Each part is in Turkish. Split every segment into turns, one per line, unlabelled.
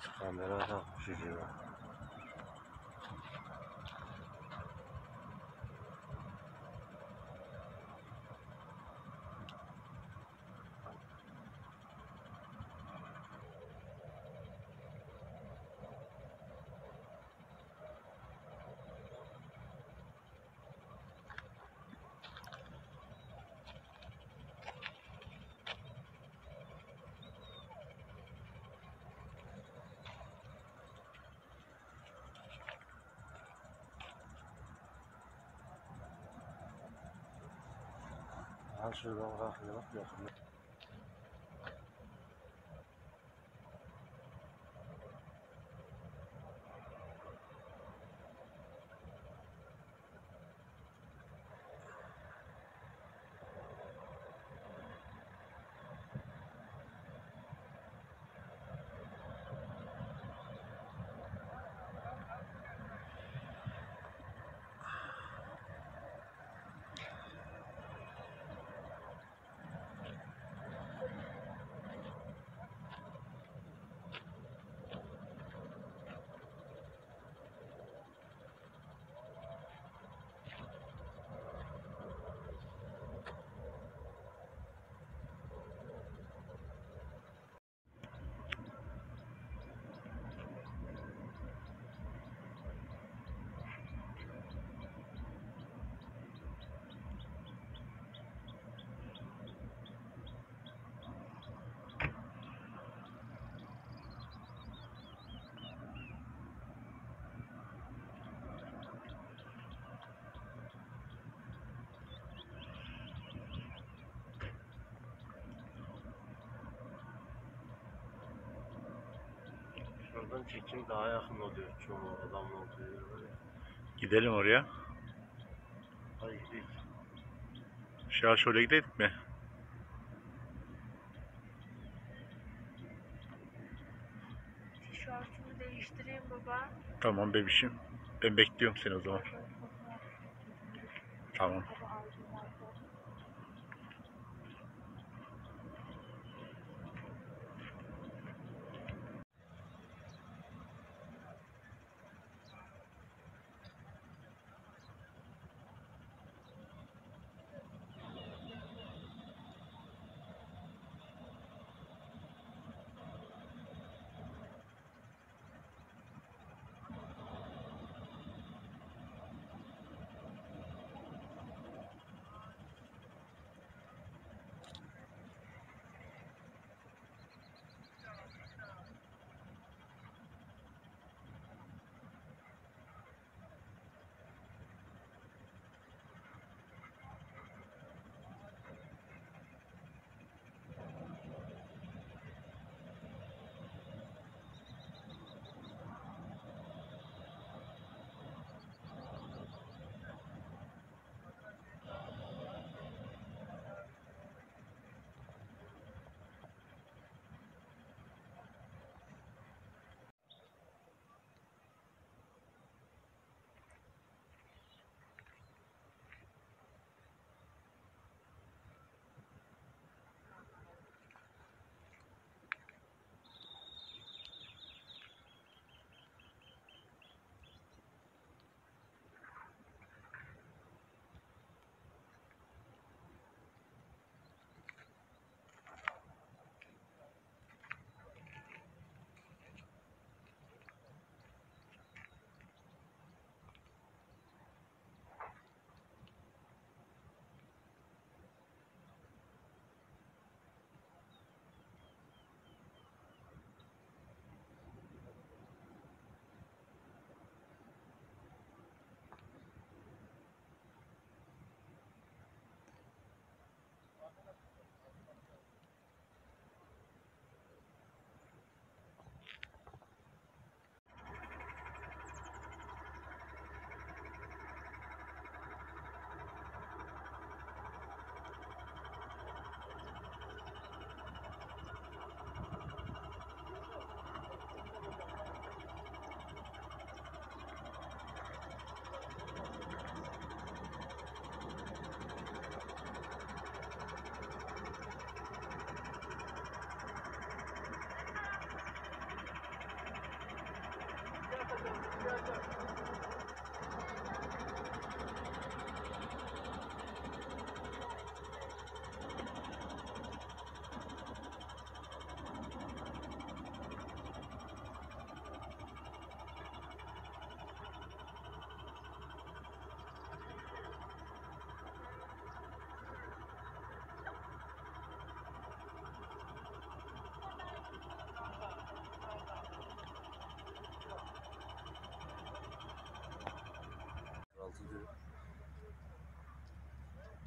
是传媒上账号是这个。Sư vân ơi! Şuradan çekim daha yakın oluyor çoğu adamın olduğu yer var ya.
Gidelim oraya.
Hadi gidelim.
Şah şöyle gidelim mi?
Tişörtümü değiştireyim baba.
Tamam bebişim. Ben bekliyorum seni o zaman. Tamam.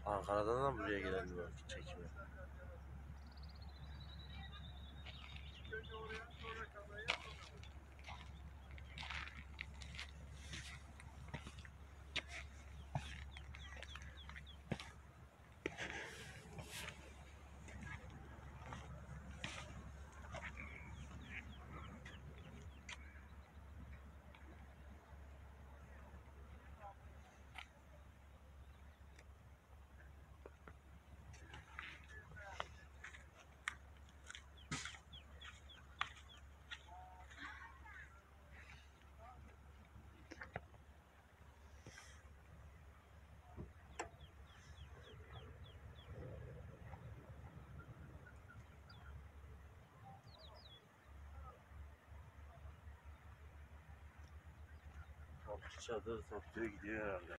Ankara'dan da buraya gelen var çekime. Kampçı çadır topluyor gidiyor herhalde.